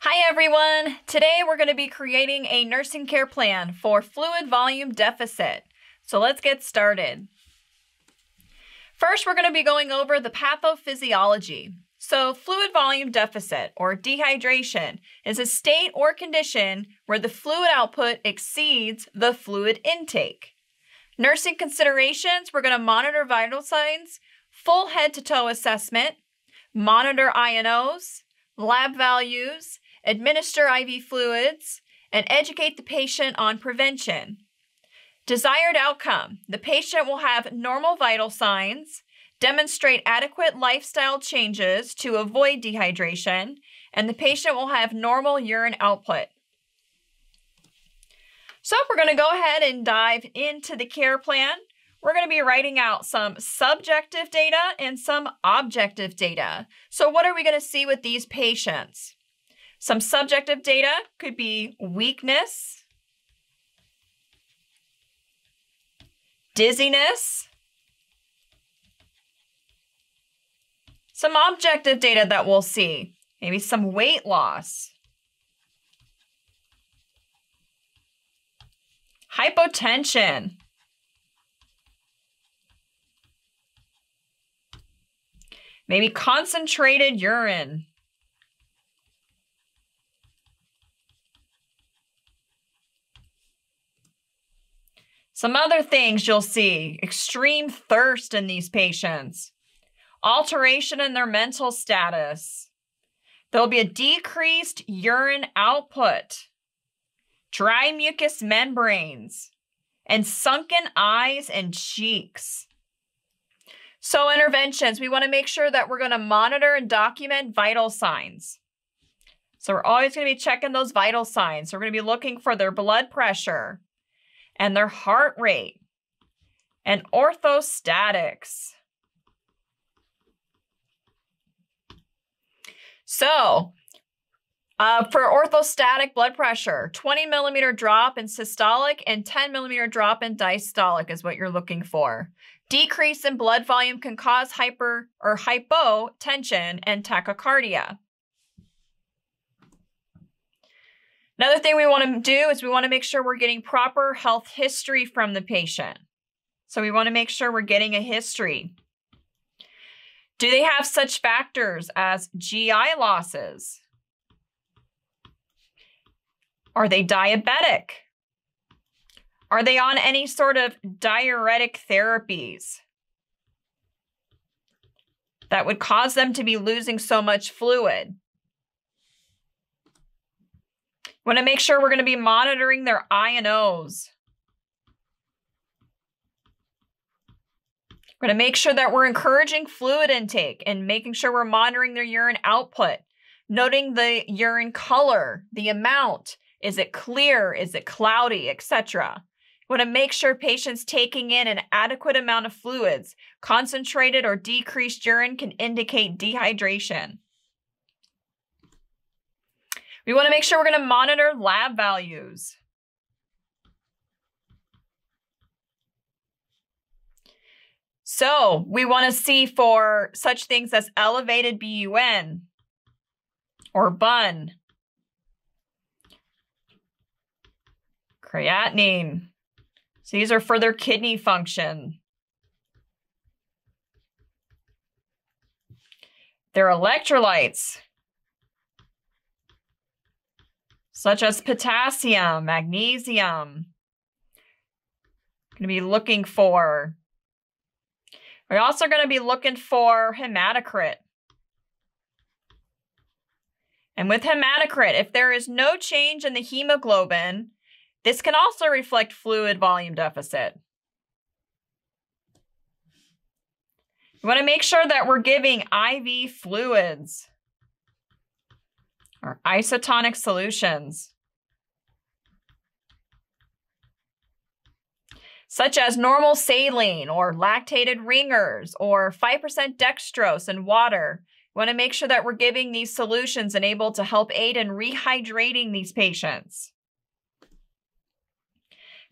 Hi everyone! Today we're going to be creating a nursing care plan for fluid volume deficit. So let's get started. First, we're going to be going over the pathophysiology. So, fluid volume deficit or dehydration is a state or condition where the fluid output exceeds the fluid intake. Nursing considerations we're going to monitor vital signs, full head to toe assessment, monitor I&Os, lab values, administer IV fluids, and educate the patient on prevention. Desired outcome the patient will have normal vital signs, demonstrate adequate lifestyle changes to avoid dehydration, and the patient will have normal urine output. So, we're going to go ahead and dive into the care plan. We're going to be writing out some subjective data and some objective data. So, what are we going to see with these patients? Some subjective data could be weakness, dizziness, Some objective data that we'll see. Maybe some weight loss. Hypotension. Maybe concentrated urine. Some other things you'll see extreme thirst in these patients alteration in their mental status. There'll be a decreased urine output, dry mucous membranes, and sunken eyes and cheeks. So, interventions, we want to make sure that we're going to monitor and document vital signs. So, we're always going to be checking those vital signs. So we're going to be looking for their blood pressure and their heart rate and orthostatics. So, uh, for orthostatic blood pressure, 20 millimeter drop in systolic and 10 millimeter drop in diastolic is what you're looking for. Decrease in blood volume can cause hyper or hypotension and tachycardia. Another thing we want to do is we want to make sure we're getting proper health history from the patient. So we want to make sure we're getting a history. Do they have such factors as GI losses? Are they diabetic? Are they on any sort of diuretic therapies that would cause them to be losing so much fluid? Want to make sure we're going to be monitoring their I&Os. We're going to make sure that we're encouraging fluid intake and making sure we're monitoring their urine output, noting the urine color, the amount. Is it clear? Is it cloudy, etc. Want to make sure patients taking in an adequate amount of fluids. Concentrated or decreased urine can indicate dehydration. We want to make sure we're going to monitor lab values. So we want to see for such things as elevated BUN or BUN, creatinine. So these are for their kidney function. Their electrolytes, such as potassium, magnesium. Going to be looking for we're also going to be looking for hematocrit. And with hematocrit, if there is no change in the hemoglobin, this can also reflect fluid volume deficit. We want to make sure that we're giving IV fluids or isotonic solutions. such as normal saline or lactated Ringer's or 5% dextrose and water. We want to make sure that we're giving these solutions and able to help aid in rehydrating these patients.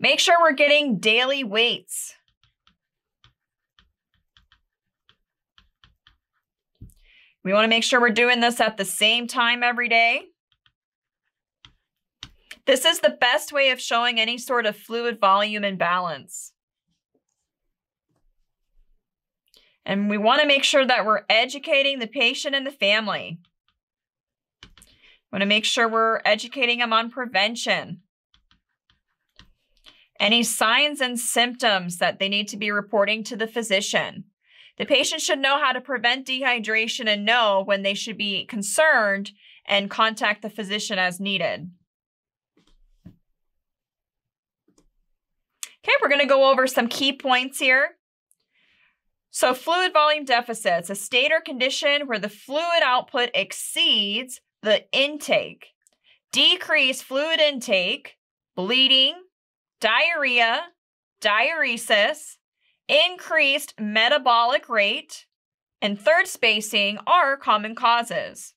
Make sure we're getting daily weights. We want to make sure we're doing this at the same time every day. This is the best way of showing any sort of fluid volume imbalance. And we want to make sure that we're educating the patient and the family. We want to make sure we're educating them on prevention. Any signs and symptoms that they need to be reporting to the physician. The patient should know how to prevent dehydration and know when they should be concerned and contact the physician as needed. Okay, we're going to go over some key points here. So, fluid volume deficits, a state or condition where the fluid output exceeds the intake. Decreased fluid intake, bleeding, diarrhea, diuresis, increased metabolic rate, and third spacing are common causes.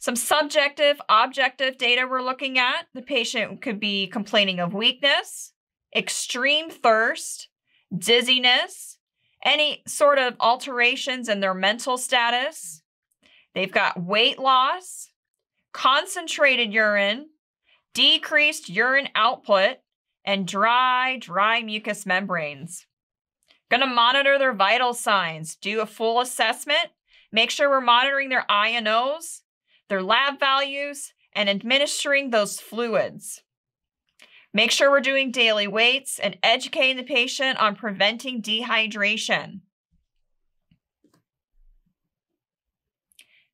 Some subjective, objective data we're looking at the patient could be complaining of weakness, extreme thirst, dizziness, any sort of alterations in their mental status. They've got weight loss, concentrated urine, decreased urine output, and dry, dry mucous membranes. Gonna monitor their vital signs, do a full assessment, make sure we're monitoring their I&Os, their lab values, and administering those fluids. Make sure we're doing daily weights and educating the patient on preventing dehydration.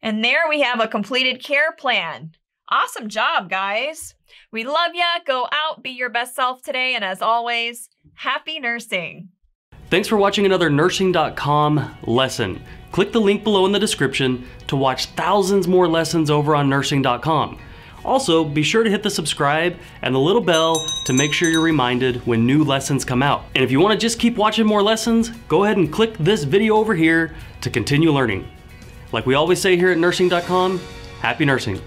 And there we have a completed care plan. Awesome job, guys. We love ya. Go out, be your best self today, and as always, happy nursing. Thanks for watching another nursing.com lesson. Click the link below in the description to watch thousands more lessons over on nursing.com. Also, be sure to hit the subscribe and the little bell to make sure you're reminded when new lessons come out. And if you want to just keep watching more lessons, go ahead and click this video over here to continue learning. Like we always say here at nursing.com, happy nursing.